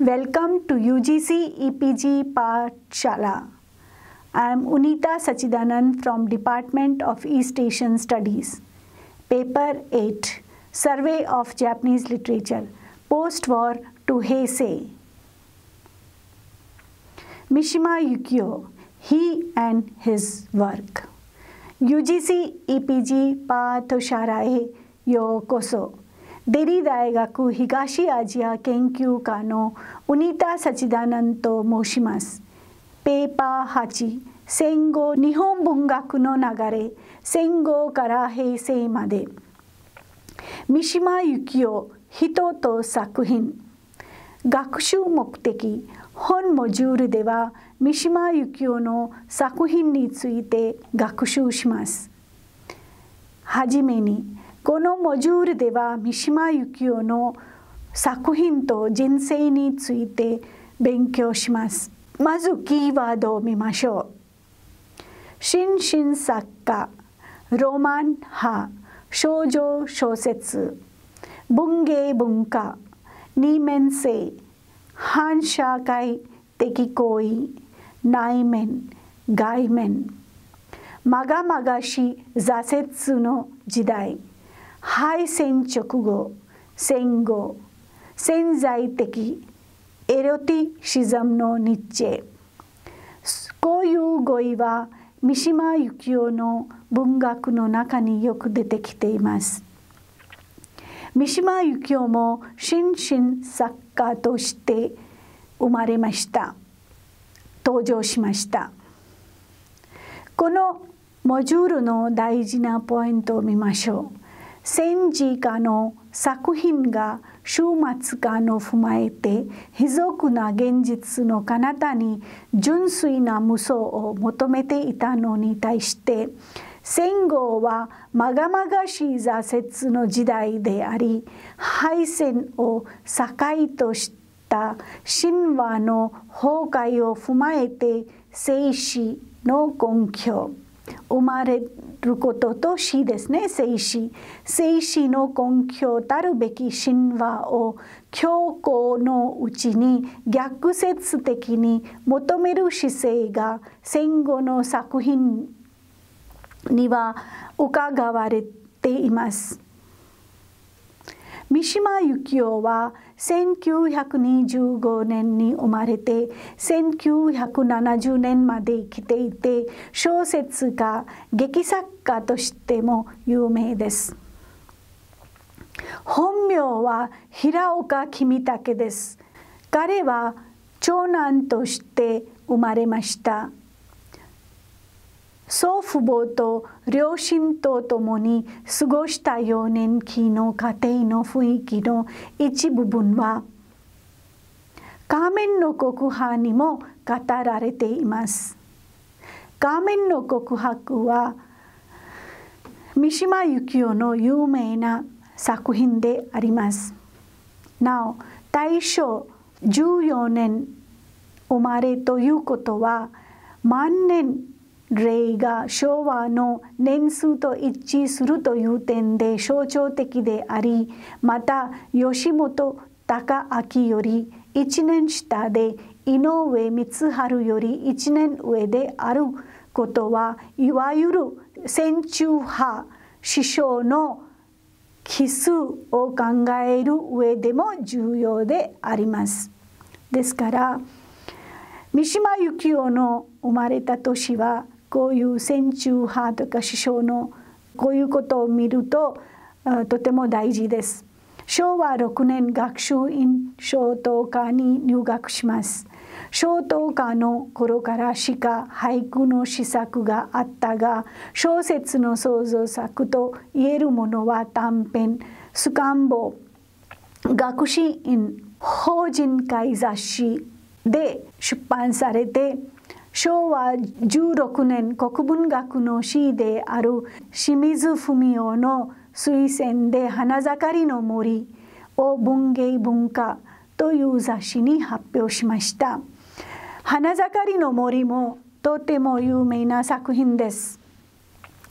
Welcome to UGC EPG Pathshala. I am Unita Sachidanand from Department of East Asian Studies. Paper 8 Survey of Japanese Literature Post War to Heisei. Mishima Yukio He and His Work. UGC EPG パーデリ大学東アジア研究科のウニタ・サチダナンと申します。ペーパー8戦後日本文学の流れ。戦後から平成まで。三島由紀夫。人と作品。学習目的。本モジュールでは三島由紀夫の作品について学習します。はじめにこのモジュールでは三島由紀夫の作品と人生について勉強します。まずキーワードを見ましょう。新進作家、ロマン派、少女小説、文芸文化、二面性、反社会的行為、内面、外面、まがまがし挫折の時代、敗戦直後、戦後、潜在的エロティシズムの日程。こういう語彙は三島由紀夫の文学の中によく出てきています。三島由紀夫も新進作家として生まれました。登場しました。このモジュールの大事なポイントを見ましょう。戦時下の作品が終末感を踏まえて卑俗な現実の彼方に純粋な無双を求めていたのに対して戦後はまがまがしい挫折の時代であり敗戦を境とした神話の崩壊を踏まえて生死の根拠。生まれることと死ですね生死生死の根拠たるべき神話を強行のうちに逆説的に求める姿勢が戦後の作品には伺われています。三島由紀夫は1925年に生まれて1970年まで生きていて小説家劇作家としても有名です。本名は平岡君武です。彼は長男として生まれました。祖父母と両親と共に過ごした幼年期の家庭の雰囲気の一部分は仮面の告白にも語られています。仮面の告白は三島由紀夫の有名な作品であります。なお大正14年生まれということは万年例が昭和の年数と一致するという点で象徴的でありまた吉本隆明より1年下で井上光晴より1年上であることはいわゆる戦中派師匠の奇数を考える上でも重要であります。ですから三島由紀夫の生まれた年はこういう戦中派とか師匠のこういうことを見るととても大事です。昭和6年学習院小等科に入学します。小等科の頃からしか俳句の試作があったが小説の創造作と言えるものは短編「スカンボ」学士院法人会雑誌で出版されて昭和16年国文学の詩である清水文夫の推薦で花盛りの森を文芸文化という雑誌に発表しました花盛りの森もとても有名な作品です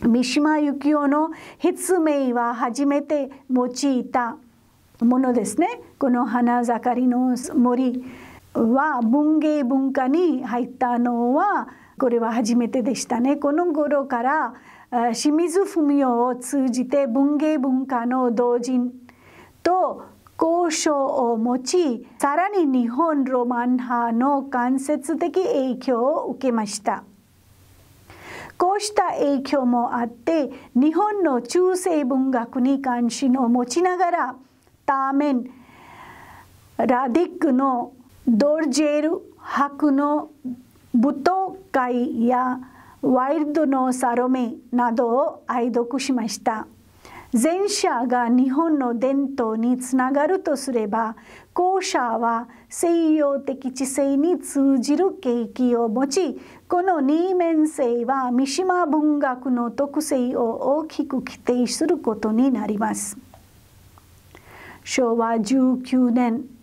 三島由紀夫の筆名は初めて用いたものですねこの花盛りの森は文芸文化に入ったのはこれは初めてでしたね。この頃から清水文雄を通じて文芸文化の同人と交渉を持ちさらに日本ロマン派の間接的影響を受けました。こうした影響もあって日本の中世文学に関心を持ちながらターメンラディックのドルジェル博の舞踏会やワイルドのサロメなどを愛読しました。前者が日本の伝統につながるとすれば後者は西洋的知性に通じる景気を持ちこの二面性は三島文学の特性を大きく規定することになります。昭和19年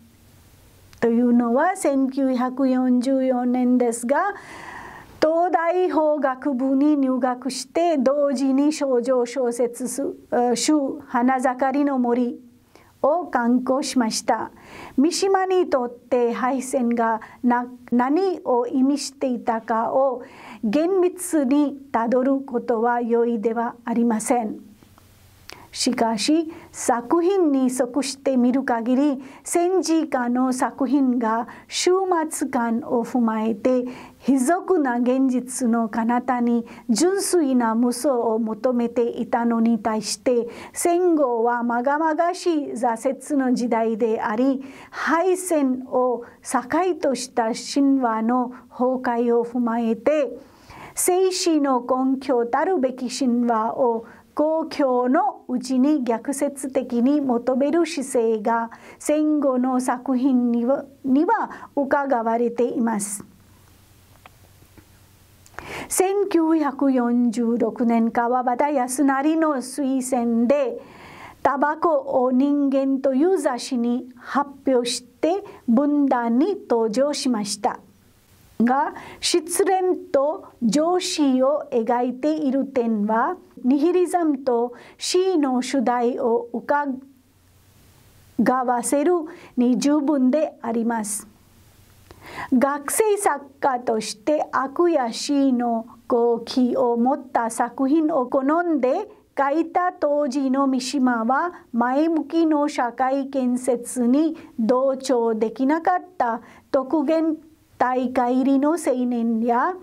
というのは1944年ですが東大法学部に入学して同時に少女小説集「花盛りの森」を刊行しました三島にとって敗戦が何を意味していたかを厳密にたどることは容易ではありません。しかし作品に即して見る限り戦時下の作品が終末感を踏まえて卑俗な現実の彼方に純粋な無双を求めていたのに対して戦後はまがまがしい挫折の時代であり敗戦を境とした神話の崩壊を踏まえて生死の根拠たるべき神話を公共のうちに逆説的に求める姿勢が戦後の作品にはには伺われています。1946年川端康成の推薦でタバコを人間という雑誌に発表して分断に登場しました。が失恋と上司を描いている点はニヒリズムと死の主題をうかがわせるに十分であります。学生作家として悪や死の好奇を持った作品を好んで書いた当時の三島は前向きの社会建設に同調できなかった特権大会入りの青年や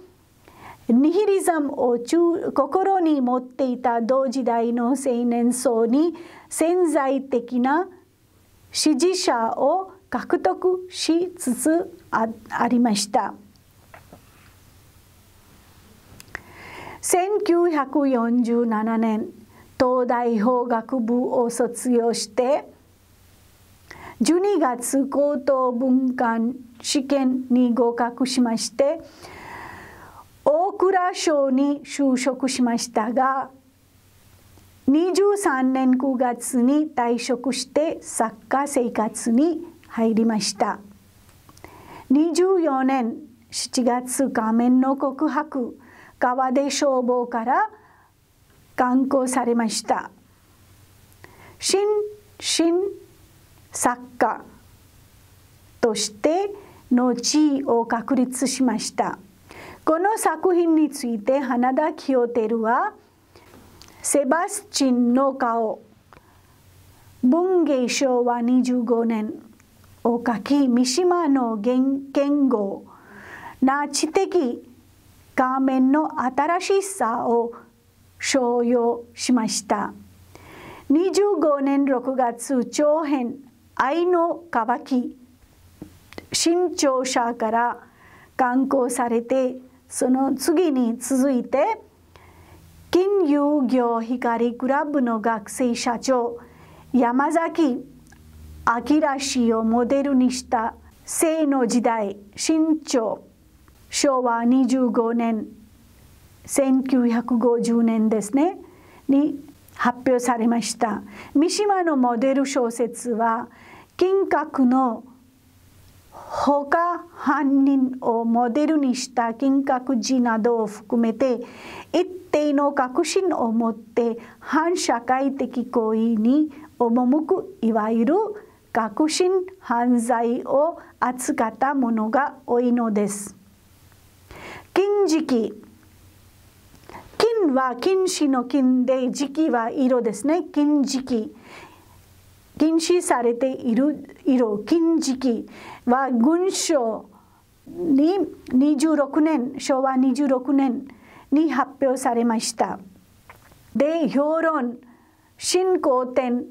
ニヒリズムを心に持っていた同時代の青年層に潜在的な支持者を獲得しつつありました。1947年東大法学部を卒業して12月高等文官試験に合格しまして大蔵省に就職しましたが23年9月に退職して作家生活に入りました。24年7月仮面の告白川出消防から刊行されました。新新作家としての地位を確立しました。この作品について花田清照はセバスチンの顔文芸昭和25年を書き三島の言語な知的画面の新しさを商用しました。25年6月長編愛の渇き新潮社から刊行されてその次に続いて金融業光クラブの学生社長山崎明氏をモデルにした生の時代新潮。昭和25年1950年ですねに発表されました。三島のモデル小説は金閣の他犯人をモデルにした金閣寺などを含めて一定の確信を持って反社会的行為に赴くいわゆる学信犯罪を扱ったものが多いのです。金時期金は禁止の金で時期は色ですね金時期禁止されている色金時期は軍章に26年昭和26年に発表されました。で評論新古典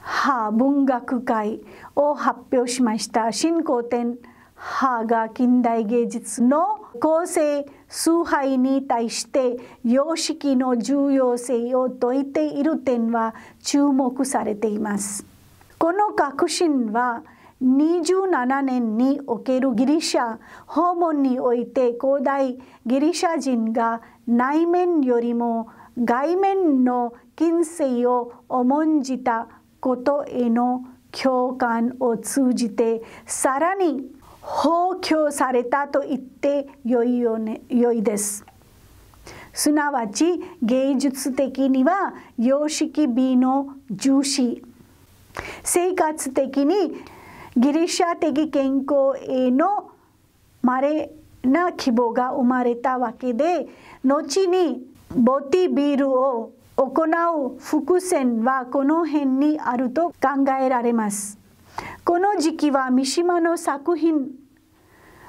派文学会を発表しました。新古典派が近代芸術の構成崇拝に対して様式の重要性を説いている点は注目されています。この革新は27年におけるギリシャ訪問において古代ギリシャ人が内面よりも外面の近世を重んじたことへの共感を通じてさらに放棄されたと言ってよいよ、ね、よいです。すなわち芸術的には様式美の重視生活的にギリシャ的健康への稀な希望が生まれたわけで後にボティビールを行う伏線はこの辺にあると考えられます。この時期は三島の作品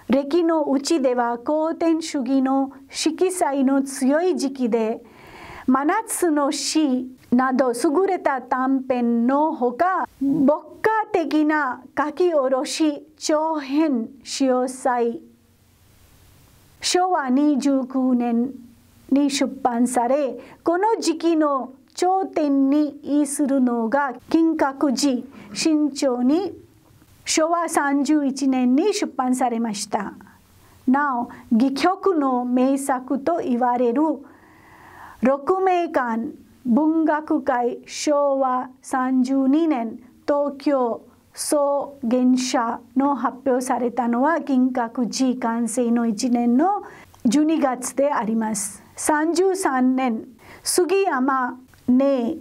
歴のうちでは後天主義の色彩の強い時期で真夏の詩など優れた短編のほか牧歌的な書き下ろし長編詳細昭和29年に出版されこの時期の頂点に位するのが金閣寺新潮に昭和31年に出版されましたなお戯曲の名作と言われる六名館文学会昭和32年東京総原社の発表されたのは銀閣寺完成の1年の12月であります。33年杉山根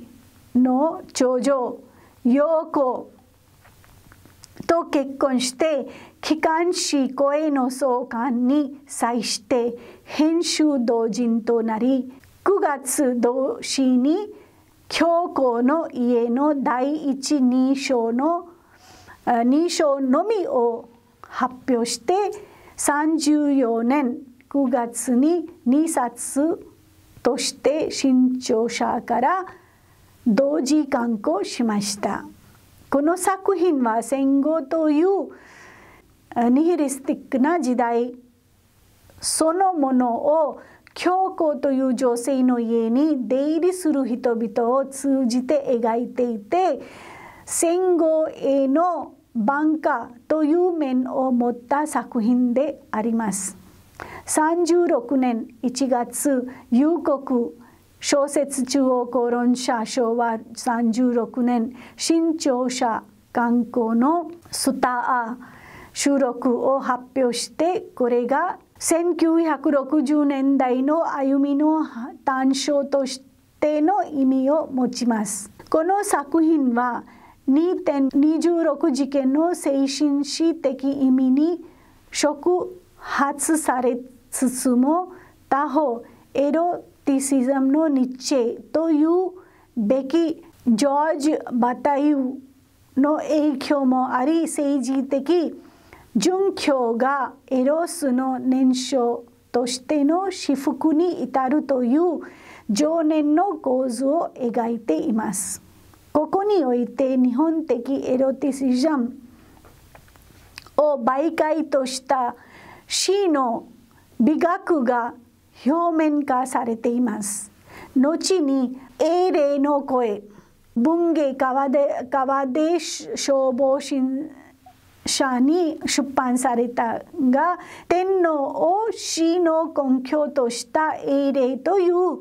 の長女陽子。と結婚して機関誌声の創刊に際して編集同人となり9月同士に教皇の家の第一認証の認証のみを発表して34年9月に2冊として新潮社から同時刊行しました。この作品は戦後というニヒリスティックな時代そのものを教皇という女性の家に出入りする人々を通じて描いていて戦後への晩歌という面を持った作品であります。36年1月夕刻小説中央公論社昭和36年新潮社観光のスター収録を発表してこれが1960年代の歩みの単章としての意味を持ちます。この作品は2.26事件の精神史的意味に触発されつつも他方エロティシズムのニッチというべきジョージ・バタイウの影響もあり政治的殉教がエロスの燃焼としての至福に至るという情念の構図を描いています。ここにおいて日本的エロティシズムを媒介とした詩の美学が表面化されています。後に英霊の声文芸川で川で消防新社に出版されたが天皇を死の根拠とした英霊という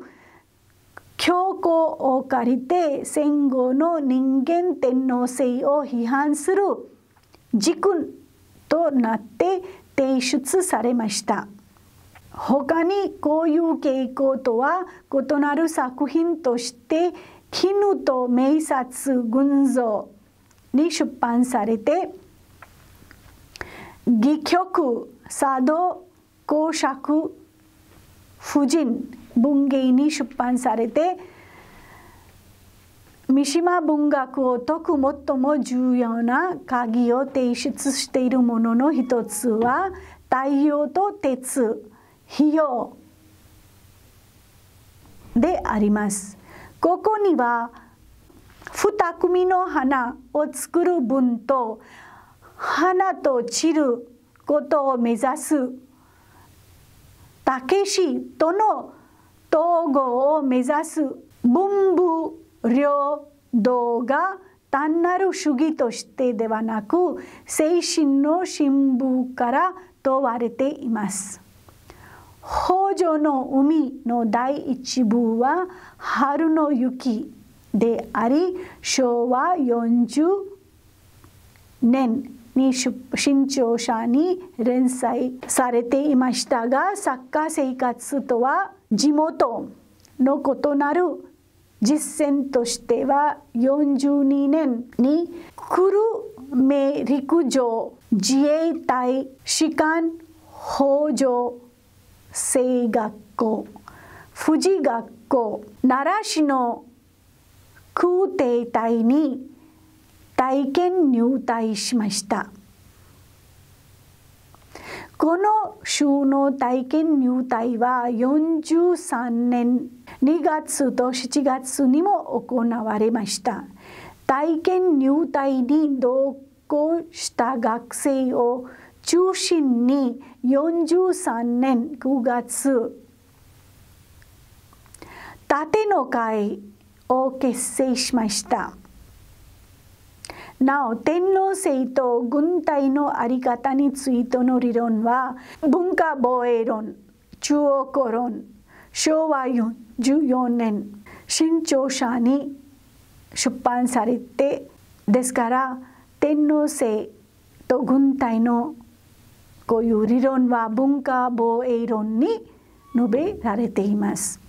教皇を借りて戦後の人間天皇制を批判する軸となって提出されました。他にこういう傾向とは異なる作品として絹と名察群像に出版されて戯曲茶道公爵婦人文芸に出版されて三島文学を解く最も重要な鍵を提出しているものの一つは太陽と鉄費用であります。ここには二組の花を作る分と花と散ることを目指すたけしとの統合を目指す文両道が単なる主義としてではなく精神の新聞から問われています。北条の海の第一部は春の雪であり昭和40年に新潮社に連載されていましたが作家生活とは地元の異なる実践としては42年に久留米陸上自衛隊士官北条生学校富士学校奈良市の空挺隊に体験入隊しました。この州の体験入隊は43年2月と7月にも行われました体験入隊に同行した学生を中心に43年9月縦の会を結成しました。なお天皇制と軍隊の在り方についての理論は文化防衛論中央公論昭和14年新潮社に出版されてですから天皇制と軍隊のこういう理論は文化防衛論に述べられています。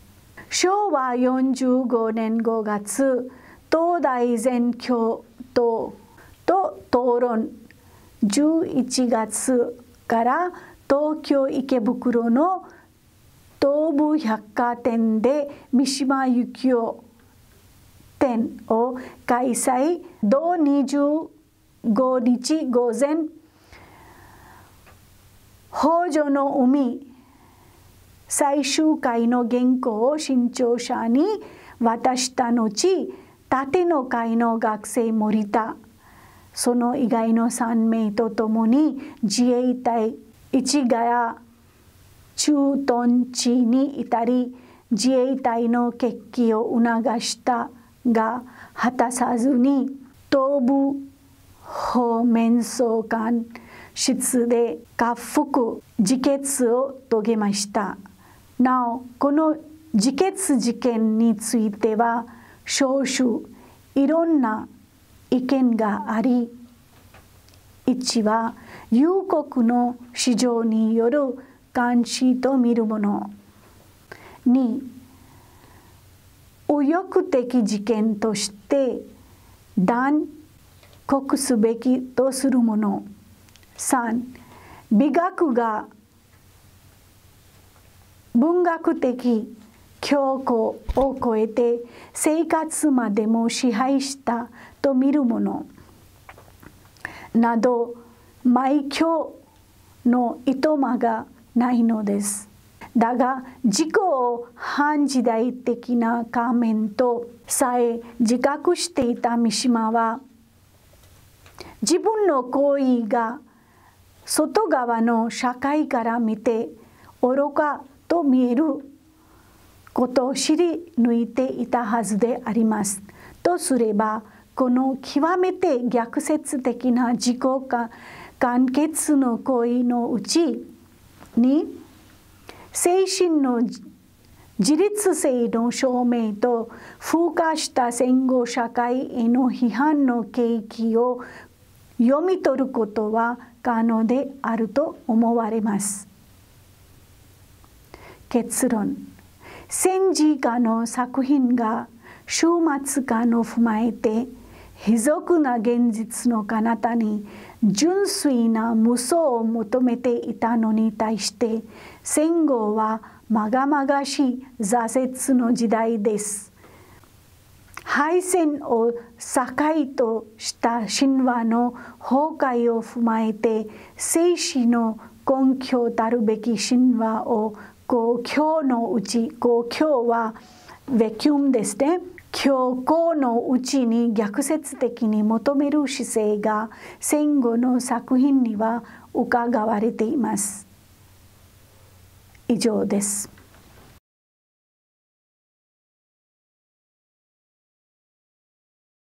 昭和45年5月東大全教とと討論11月から東京池袋の東武百貨店で三島由紀夫展を開催。同25日午前北条の海最終回の原稿を新潮社に渡した後縦の会の学生森田。その以外の3名とともに自衛隊市ヶ谷駐屯地に至り自衛隊の決起を促したが果たさずに東部方面総監室で下腹自決を遂げました。なおこの自決事件については少々いろんな意見があり1は有国の市場による監視と見るもの。2右翼的事件として断告すべきとするもの。3美学が文学的強固を超えて生活までも支配したと見るものなど埋教のいとまがないのです。だが自己を反時代的な仮面とさえ自覚していた三島は自分の行為が外側の社会から見て愚かと見えることを知り抜いていたはずであります。とすればこの極めて逆説的な自己完結の行為のうちに精神の自立性の証明と風化した戦後社会への批判の契機を読み取ることは可能であると思われます。結論戦時下の作品が終末感を踏まえて卑俗な現実の彼方に純粋な無双を求めていたのに対して戦後はまがまがしい挫折の時代です。敗戦を境とした神話の崩壊を踏まえて生死の根拠たるべき神話をこう今日のうちこう今日はベキュムですね強行のうちに逆説的に求める姿勢が戦後の作品には伺われています。以上です。